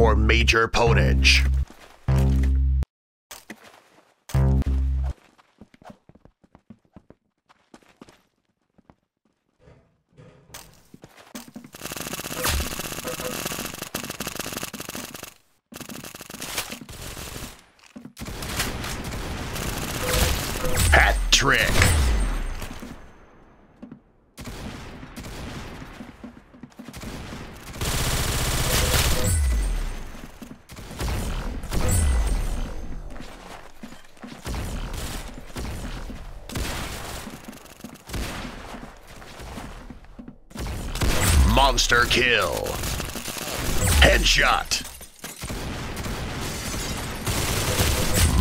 for major ponage. Hat trick. Monster kill. Headshot.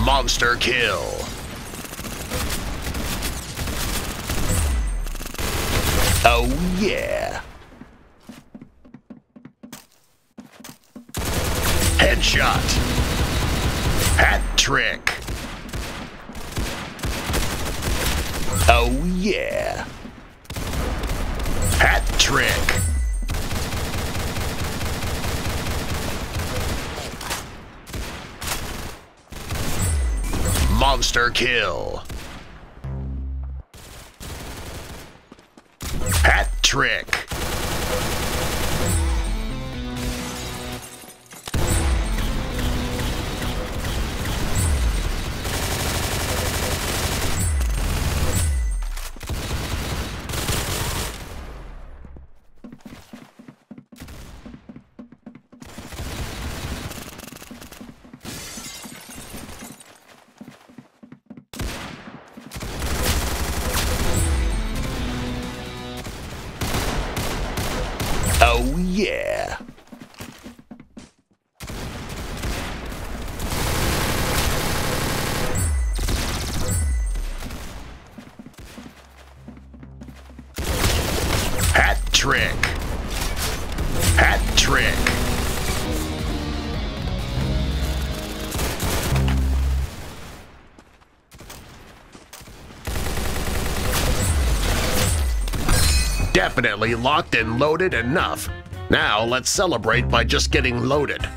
Monster kill. Oh yeah. Headshot. Hat trick. Oh yeah. Hat trick. Monster kill. Hat trick. Oh yeah. Hat trick. Hat trick. Definitely locked and loaded enough. Now let's celebrate by just getting loaded.